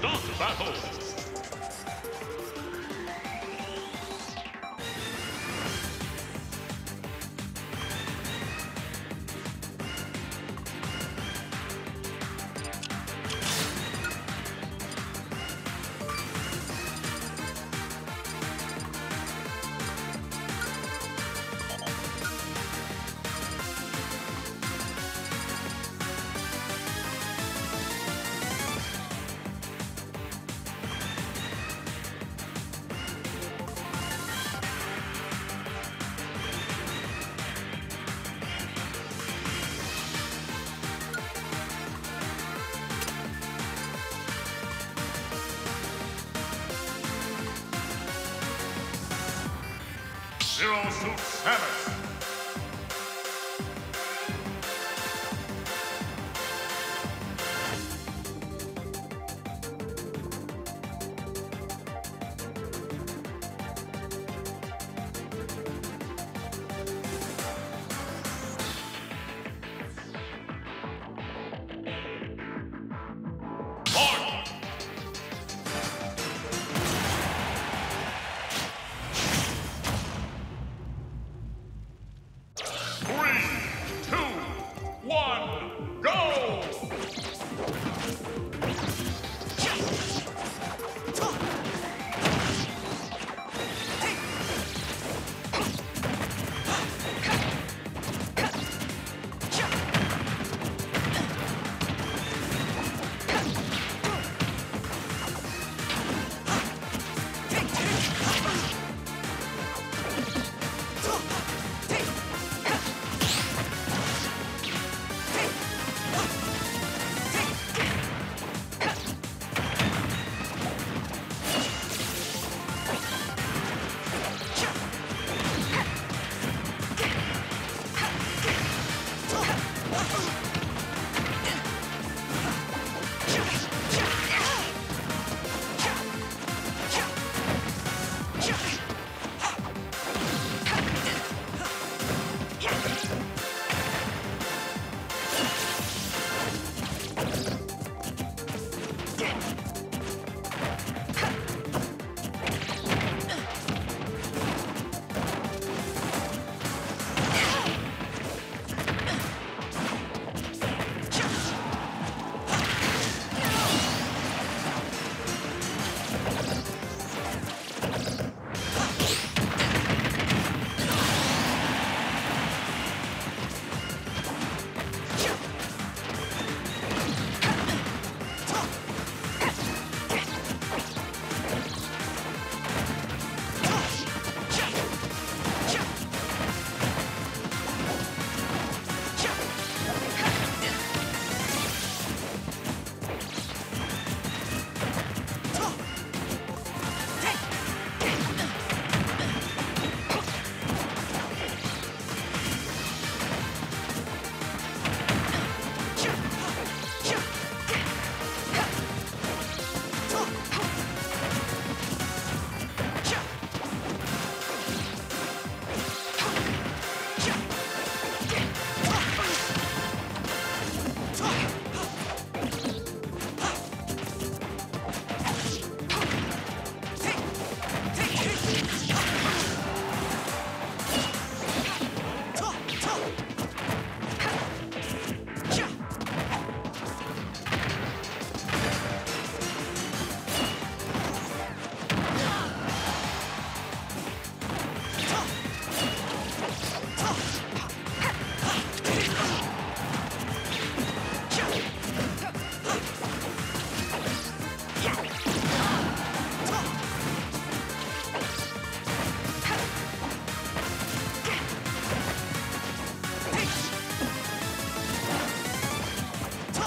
Start battle. Zero Suit Samus.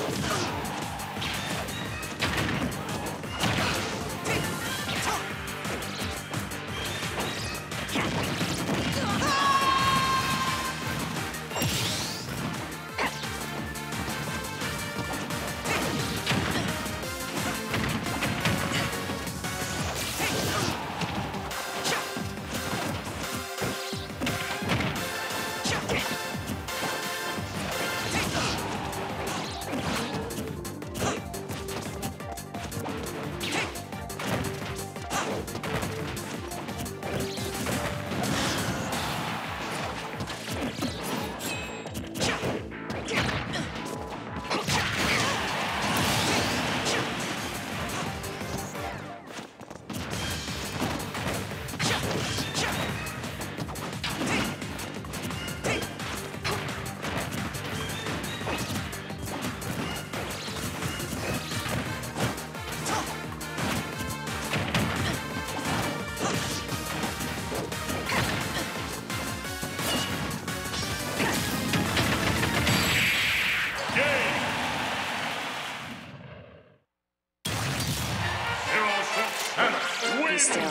あっ! Still.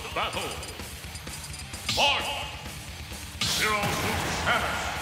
The battle. Mark. Zero Suit Samus.